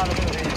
lot of